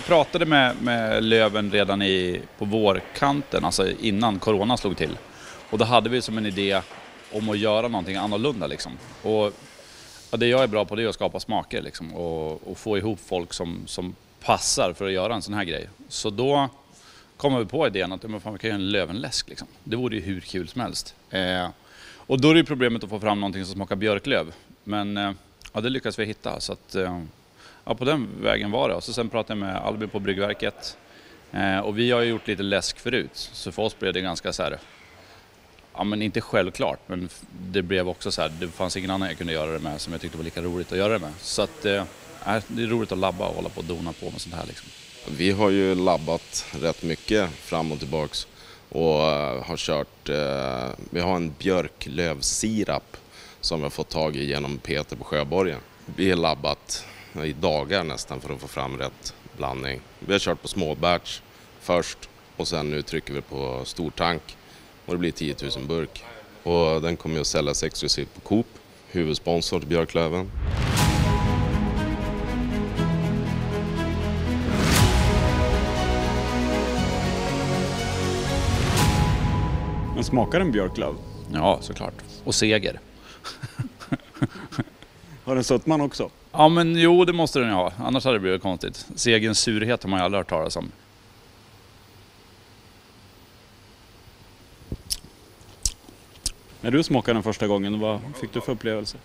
pratade med, med Löven redan i, på vårkanten, alltså innan Corona slog till. Och då hade vi som en idé om att göra någonting annorlunda liksom. Och ja, det jag är bra på det är att skapa smaker liksom och, och få ihop folk som, som passar för att göra en sån här grej. Så då kom vi på idén att men fan, vi kan göra en lövenläsk liksom. Det vore ju hur kul som helst. Eh, och då är det ju problemet att få fram någonting som smakar björklöv. Men eh, ja, det lyckades vi hitta så att eh, ja, på den vägen var det. Och så sen pratade jag med Albin på bryggverket. Eh, och vi har ju gjort lite läsk förut, så för oss blev det ganska så här, ja men inte självklart, men det blev också så här, det fanns ingen annan jag kunde göra det med som jag tyckte var lika roligt att göra det med. Så att, eh, det är roligt att labba och hålla på och dona på med sånt här liksom. Vi har ju labbat rätt mycket fram och tillbaks och eh, har kört, eh, vi har en björklövsirap som vi har fått tag i genom Peter på Sjöborgen. Vi har labbat i dagar nästan för att få fram rätt blandning. Vi har kört på småbatch först och sen nu trycker vi på stor tank och det blir 10 000 burk. Och den kommer att säljas exklusivt på Coop, huvudsponsor till Björklöven. Men smakar den björklöv? Ja, såklart. Och seger. Har den sötman också? Ja, men jo, det måste den ju ha. Annars hade det blivit konstigt. Segens surhet har man ju aldrig hört talas om. När du smakade den första gången, vad fick du för upplevelse?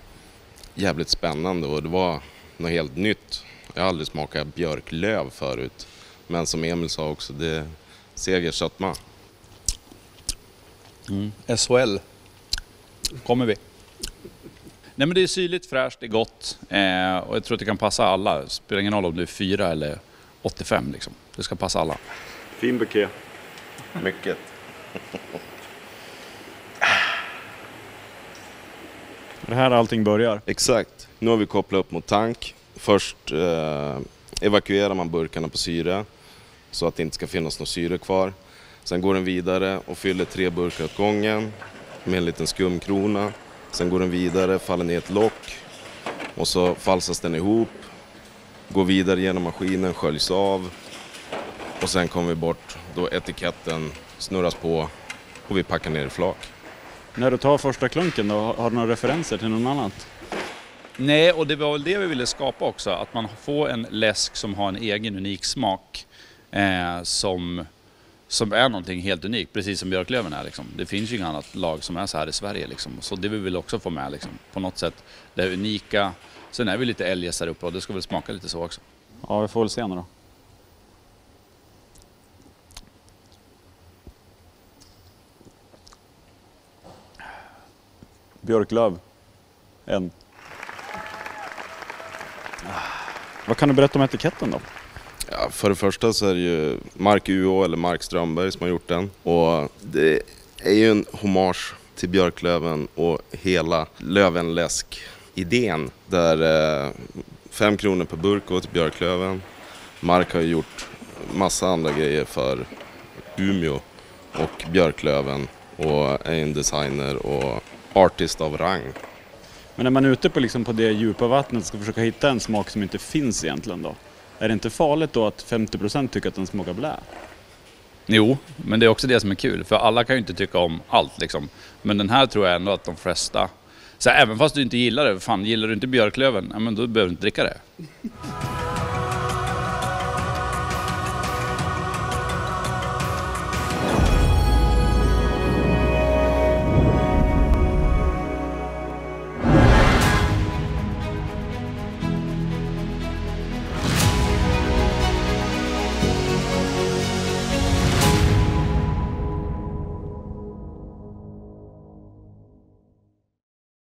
Jävligt spännande och det var något helt nytt. Jag har aldrig smakat björklöv förut. Men som Emil sa också, det är Segers sötma. Mm. SHL. Kommer vi. Nej men det är syrligt, fräscht, det är gott eh, och jag tror att det kan passa alla. Det spelar ingen roll om du är fyra eller 85 liksom. Det ska passa alla. Fin buket. Mycket. Det här allting börjar. Exakt. Nu har vi kopplat upp mot tank. Först eh, evakuerar man burkarna på syre så att det inte ska finnas något syre kvar. Sen går den vidare och fyller tre burkar åt gången med en liten skumkrona. Sen går den vidare, faller ner ett lock och så falsas den ihop. Går vidare genom maskinen, sköljs av och sen kommer vi bort då etiketten snurras på och vi packar ner i flak. När du tar första klunken då, har du några referenser till någon annat? Nej, och det var väl det vi ville skapa också. Att man får en läsk som har en egen unik smak. Eh, som, som är någonting helt unikt, precis som björklöven är. Liksom. Det finns ju inget annat lag som är så här i Sverige. Liksom. Så det vi vill också få med liksom, på något sätt. Det unika. Sen är vi lite eljest här uppe och det ska väl smaka lite så också. Ja, vi får väl se nu då. Björklöv. En. Vad kan du berätta om etiketten då? Ja, för det första så är det ju Mark Uå eller Mark Strömberg som har gjort den. Och det är ju en hommage till Björklöven och hela Lövenläsk-idén. Där eh, fem kronor per burk går till Björklöven. Mark har ju gjort massa andra grejer för Umeå och Björklöven och är en designer och artist av rang. Men när man är ute på, liksom på det djupa vattnet och ska försöka hitta en smak som inte finns egentligen då? Är det inte farligt då att 50% tycker att den smakar blä? Jo, men det är också det som är kul. För alla kan ju inte tycka om allt liksom. Men den här tror jag ändå att de flesta... Så här, även fast du inte gillar det, fan gillar du inte björklöven, ja, men då behöver du inte dricka det.